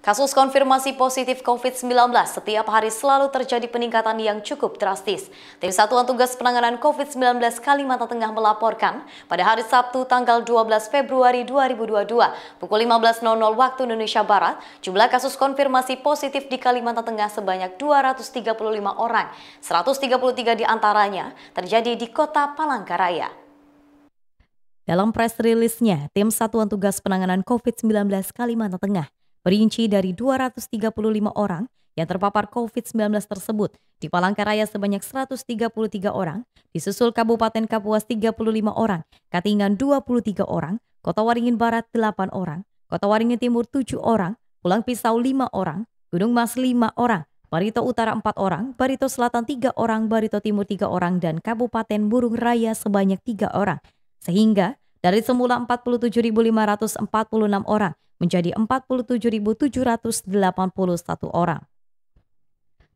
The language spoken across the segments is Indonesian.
Kasus konfirmasi positif COVID-19 setiap hari selalu terjadi peningkatan yang cukup drastis. Tim Satuan Tugas Penanganan COVID-19 Kalimantan Tengah melaporkan pada hari Sabtu tanggal 12 Februari 2022 pukul 15.00 waktu Indonesia Barat, jumlah kasus konfirmasi positif di Kalimantan Tengah sebanyak 235 orang. 133 di antaranya terjadi di kota Palangkaraya. Dalam press rilisnya, Tim Satuan Tugas Penanganan COVID-19 Kalimantan Tengah Perinci dari 235 orang yang terpapar COVID-19 tersebut, di Palangkaraya sebanyak 133 orang, disusul Kabupaten Kapuas 35 orang, Katingan 23 orang, Kota Waringin Barat 8 orang, Kota Waringin Timur 7 orang, Pulang Pisau 5 orang, Gunung Mas 5 orang, Barito Utara 4 orang, Barito Selatan 3 orang, Barito Timur 3 orang, dan Kabupaten Burung Raya sebanyak 3 orang. Sehingga dari semula 47.546 orang menjadi 47.781 orang.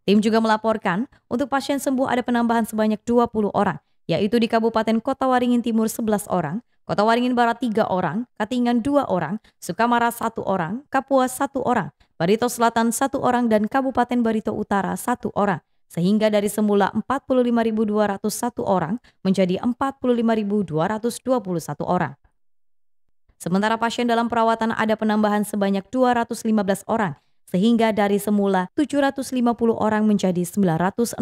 Tim juga melaporkan untuk pasien sembuh ada penambahan sebanyak 20 orang, yaitu di Kabupaten Kota Waringin Timur 11 orang, Kota Waringin Barat 3 orang, Katingan 2 orang, Sukamara 1 orang, Kapuas 1 orang, Barito Selatan 1 orang, dan Kabupaten Barito Utara 1 orang. Sehingga dari semula 45.201 orang menjadi 45.221 orang. Sementara pasien dalam perawatan ada penambahan sebanyak 215 orang, sehingga dari semula 750 orang menjadi 965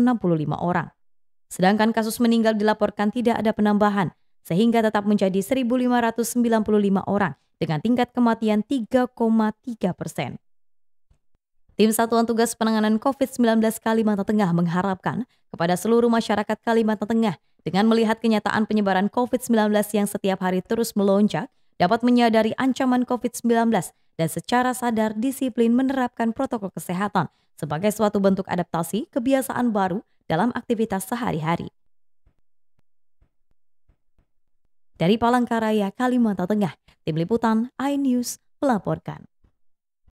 orang. Sedangkan kasus meninggal dilaporkan tidak ada penambahan, sehingga tetap menjadi 1.595 orang dengan tingkat kematian 3,3 persen. Tim Satuan Tugas Penanganan COVID-19 Kalimantan Tengah mengharapkan kepada seluruh masyarakat Kalimantan Tengah dengan melihat kenyataan penyebaran COVID-19 yang setiap hari terus melonjak, dapat menyadari ancaman COVID-19 dan secara sadar disiplin menerapkan protokol kesehatan sebagai suatu bentuk adaptasi kebiasaan baru dalam aktivitas sehari-hari. Dari Palangkaraya, Kalimantan Tengah, Tim Liputan iNews melaporkan.